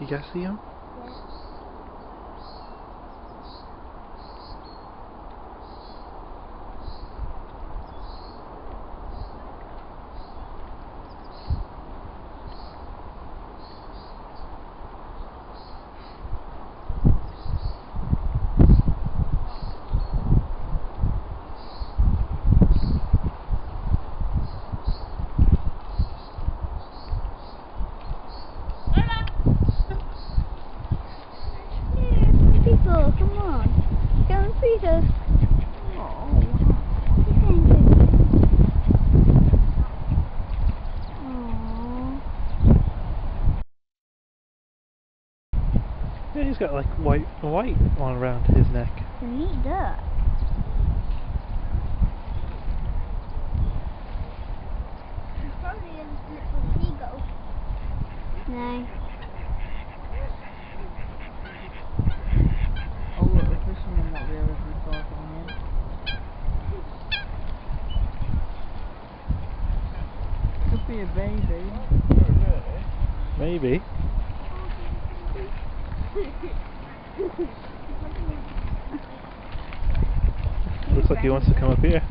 y ya hacía Go and feed us. Oh, what are you going to do? Aww. Yeah, he's got like white white on around his neck. Can eat that. He's probably a little seagull. No. Baby. Maybe. Looks like he wants to come up here.